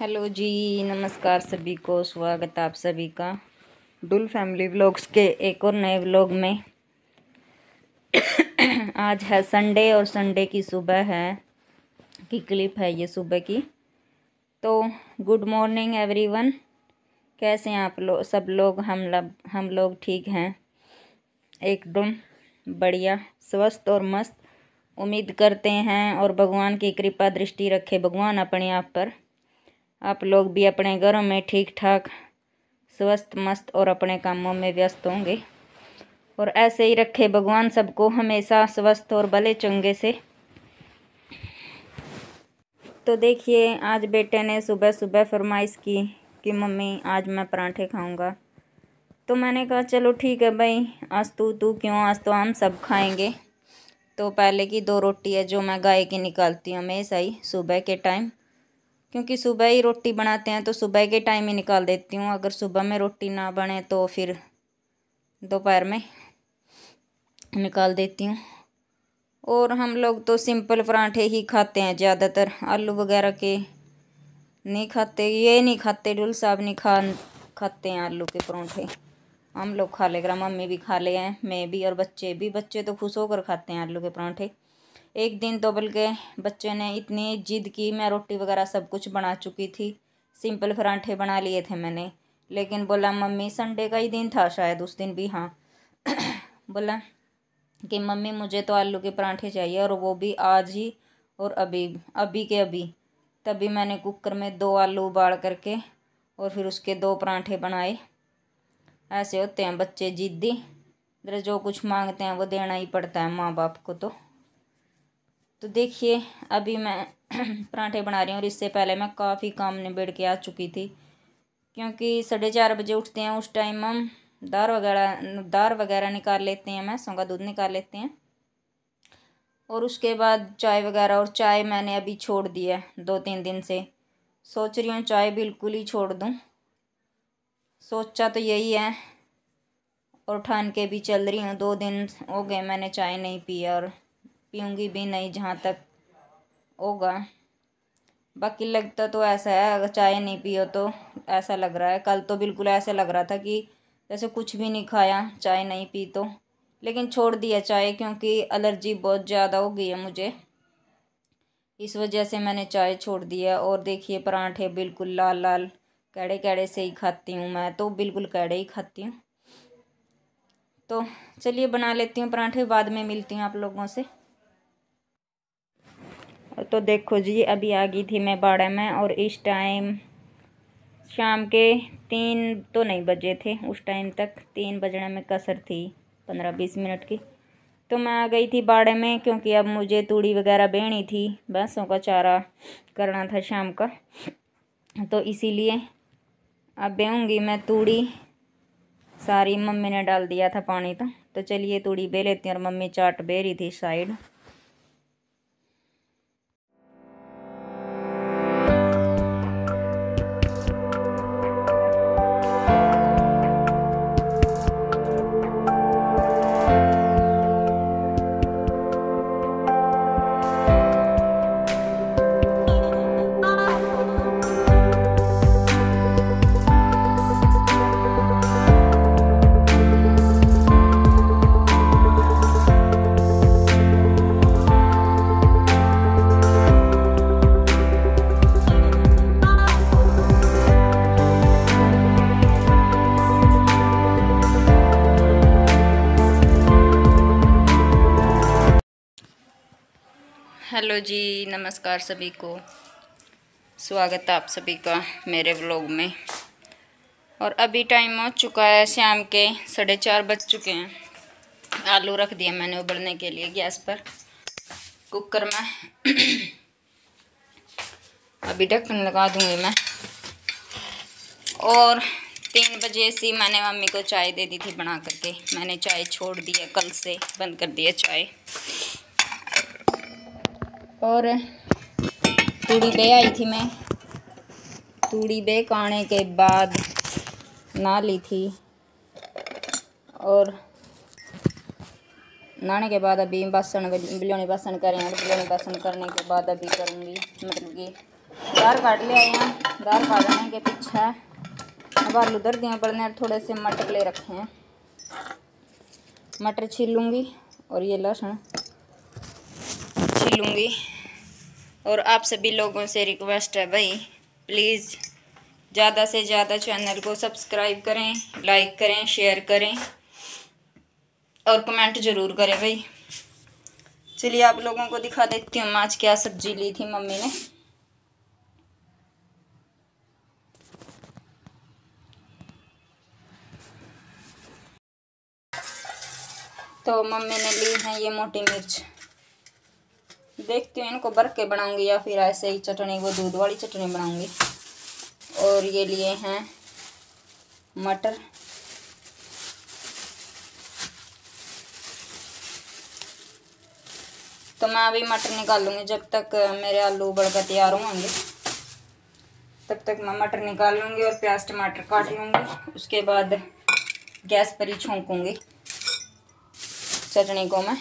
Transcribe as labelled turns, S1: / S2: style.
S1: Hello जी, नमस्कार सभी को, स्वागत आप सभी का डुल फैमिली व्लॉग्स के एक और नए व्लॉग में। आज है संडे और संडे की सुबह है, की क्लिप है ये सुबह की। तो गुड मॉर्निंग एवरीवन, कैसे हैं आप लोग, सब लोग, हम लोग हम लोग ठीक हैं। एकदम बढ़िया, स्वस्थ और मस्त। उम्मीद करते हैं और भगवान की कृपा दृष्टि रखे, भगवान अपने आप पर आप लोग भी अपने घरों में ठीक ठाक स्वस्थ, मस्त और अपने कामों में व्यस्त होंगे। और ऐसे ही रखे भगवान सबको हमेशा स्वस्थ और भले चंगे से। तो देखिए, आज बेटे ने सुबह सुबह फरमाइश की कि, मम्मी, आज मैं पराठे खाऊँगा। तो मैंने कहा, चलो ठीक है भाई, आज तू तू क्यों? आज तो हम सब खाएँगे। तो पहले की दो रोटी है जो मैं गाय की निकालती हूँ हमेशा ही, सुबह के टाइम। क्योंकि सुबह ही रोटी बनाते हैं तो सुबह के टाइम ही निकाल देती हूँ। अगर सुबह में रोटी ना बने तो फिर दोपहर में निकाल देती हूँ। और हम लोग तो सिंपल पराठे ही खाते हैं ज़्यादातर। आलू वगैरह के नहीं खाते, ये नहीं खाते, डुल साहब नहीं खा, खाते हैं आलू के पराठे। हम लोग खा लेगा मम्मी भी खा ले हैं, मैं भी और बच्चे भी। बच्चे तो खुश होकर खाते हैं आलू के पराठे। एक दिन तो बल्कि बच्चे ने इतनी जिद की, मैं रोटी वगैरह सब कुछ बना चुकी थी। सिंपल पराठे बना लिए थे मैंने। लेकिन बोला, मम्मी संडे का ही दिन था शायद उस दिन भी। हाँ। बोला कि, मम्मी, मुझे तो आलू के पराठे चाहिए और वो भी आज ही और अभी अभी के अभी। तभी मैंने कुकर में दो आलू उबाल करके और फिर उसके दो पराठे बनाए। ऐसे होते हैं, बच्चे जिद्दी। जो कुछ मांगते हैं, वो देना ही पड़ता है माँ बाप को तो। तो देखिए, अभी मैं पराठे बना रही हूँ और इससे पहले मैं काफ़ी काम निबेड़ के आ चुकी थी, क्योंकि साढ़े चार बजे उठते हैं, उस टाइम हम दार वगैरह दार वगैरह निकाल लेते हैं, मैं का दूध निकाल लेते हैं। और उसके बाद चाय वगैरह, और चाय मैंने अभी छोड़ दी है दो तीन दिन से। सोच रही हूँ चाय बिल्कुल ही छोड़ दूँ। सोचा तो यही है, और ठान के भी चल रही हूँ, दो दिन हो गए मैंने चाय नहीं पी और पीऊँगी भी नहीं जहाँ तक होगा। बाकी लगता तो ऐसा है, अगर चाय नहीं पियो तो ऐसा लग रहा है। कल तो बिल्कुल ऐसा लग रहा था कि जैसे कुछ भी नहीं खाया, चाय नहीं पी तो। लेकिन छोड़ दिया चाय क्योंकि एलर्जी बहुत ज़्यादा हो गई है मुझे। इस वजह से मैंने चाय छोड़ दिया और देखिए पराठे बिल्कुल लाल लाल, कैड़े कैड़े से ही खाती हूँ मैं तो बिल्कुल कैड़े ही खाती हूँ। तो चलिए बना लेती हूँ पराठे, बाद में मिलती हूँ आप लोगों से। तो देखो जी, अभी आ गई थी मैं बाड़ा में और इस टाइम शाम के तीन तो नहीं बजे थे, उस टाइम तक तीन बजने में कसर थी पंद्रह बीस मिनट की। तो मैं आ गई थी बाड़े में क्योंकि अब मुझे तूड़ी वगैरह बेहनी थी भैंसों का चारा करना था शाम का। तो इसीलिए अब बेहूँगी मैं तूड़ी। सारी मम्मी ने डाल दिया था पानी तो तो चलिए तूड़ी बे लेती हूँ और मम्मी चाट बे रही थी साइड। हेलो जी, नमस्कार सभी को। स्वागत है आप सभी का मेरे व्लॉग में। और अभी टाइम हो चुका है शाम के साढ़े चार बज चुके हैं। आलू रख दिया मैंने उबलने के लिए गैस पर। कुकर में। अभी ढक्कन लगा दूँगी मैं। और तीन बजे से मैंने मम्मी को चाय दे दी थी बना करके। मैंने चाय छोड़ दी है, कल से बंद कर दिया चाय। और तूड़ी बे आई थी मैं। तूड़ी बे काने के बाद ना ली थी। और नहाने के बाद अभी बासन बिलोनी बासन करें और बिलोनी बासन करने के बाद अभी करूँगी। मतलब कि दाल काट लिया यहाँ दाल काटने के पीछे अब आलू दर दिए पड़ने थोड़े से मटर ले रखे हैं। मटर छील लूँगी और ये लहसुन छीलूँगी और आप सभी लोगों से रिक्वेस्ट है भाई। प्लीज़ ज़्यादा से ज़्यादा चैनल को सब्सक्राइब करें लाइक करें शेयर करें। और कमेंट ज़रूर करें भाई। चलिए आप लोगों को दिखा देती हूँ आज क्या सब्ज़ी ली थी मम्मी ने। तो मम्मी ने ली है ये मोटी मिर्च। देखती हूँ, इनको भर के बनाऊँगी या फिर ऐसे ही चटनी, वो दूध वाली चटनी बनाऊँगी। और ये लिए हैं मटर। तो मैं अभी मटर निकाल लूँगी जब तक मेरे आलू कर तैयार होंगे। तब तक मैं मटर निकाल लूँगी और प्याज, टमाटर काट लूँगी। उसके बाद गैस पर ही छोंकूँगी चटनी को मैं।